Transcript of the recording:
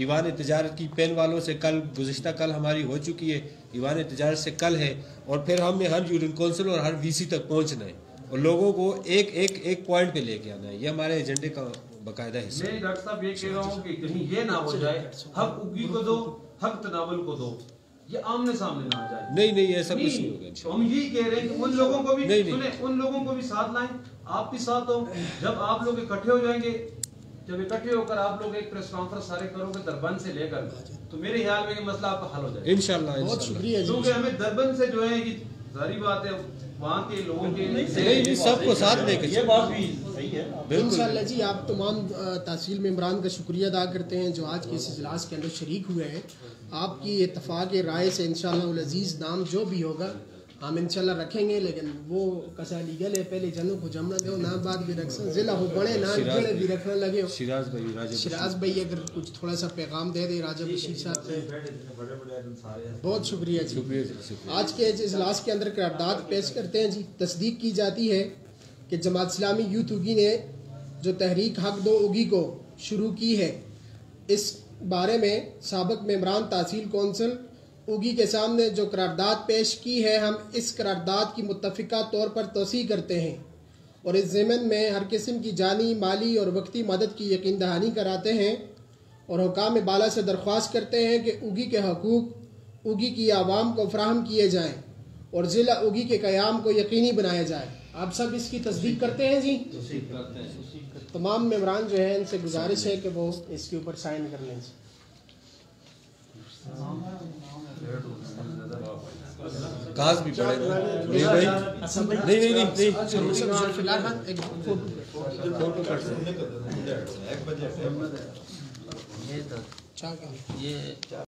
Ivan तजारत की pen वालों से कल गुजशत कल हमारी हो चुकी है। ईवान तजारत से कल है और फिर हमें हर यूनियन कौंसिल और हर वीसी तक पहुँचना है और लोगों को एक एक एक पॉइंट पे लेके आना है। ये हमारे एजेंडे का बाकायदा हिस्सा है। मैं डॉक्टर साहब ये कह रहा हूँ कि कहीं ये ना हो जाए हक उगी को दो हक तनावल को दो। ये आमने सामने ना आ जाए। नहीं नहीं ऐसा कुछ नहीं होगा। हम यही कह रहे हैं कि उन लोगों को भी नहीं, नहीं। सुने उन लोगों को भी साथ लाएँ आप भी साथ हो। जब आप लोग इकट्ठे हो जाएँगे जब इकट्ठे होकर आप लोग एक प्रेस कॉन्फ्रेंस सारे करोगे दरबंद से लेकर तो मेरे ख्याल में ये मसला आपका हल हो जाएगा। इंशाल्लाह बहुत शुक्रिया क्योंकि हमें दरबंद से जो है जारी बात है वहाँ के लोगों के नहीं नहीं सबको साथ लेके ये बात भी सही है। बिल्कुल। जी आप तमाम तहसील मेम्बरान का शुक्रिया अदा करते हैं जो आज के इस इजलास के अंदर शरीक हुए हैं। आपकी इतफाक राय से इंशाल्लाह अज़ीज़ नाम जो भी होगा हम इंशाल्लाह रखेंगे लेकिन वो कसा लीगल है पहले जनों को जमना दो ना बाद भी रख जिला हो बड़े ना ज़िले भी रखने लगे हो। शिराज भाई राजा शिराज भाई अगर कुछ थोड़ा सा पैगाम दे दे राजा बशीर साहब से। बहुत शुक्रिया जी। शुक्रिया आज के इस इजलास के अंदर करारदाद पेश करते हैं जी। तस्दीक की जाती है कि जमात इस्लामी यूथ उगी ने जो तहरीक हक दो उगी को शुरू की है। इस बारे में सबक मेम्बरान तहसील कौंसिल उगी के सामने जो करारदाद पेश की है हम इस करारदाद की मुतफ़ा तौर पर तोसी करते हैं और इस ज़मन में हर किस्म की जानी माली और वक्ती मदद की यकीन दहानी कराते हैं और हुकाम बाला से दरख्वास्त करते हैं कि उगी के हकूक़ उगी की आवाम को फ्राहम किए जाएँ और ज़िला उगी के क़याम को यकीनी बनाया जाए। आप सब इसकी तस्दीक करते हैं जी? तमाम मेम्बरान जो है इनसे गुजारिश है कि वो इसके ऊपर साइन कर लें काज भी पड़ेगा नहीं भाई। नहीं नहीं नहीं नहीं। फ़िलहाल एक फ़ोटो कट कर सकते चाह ये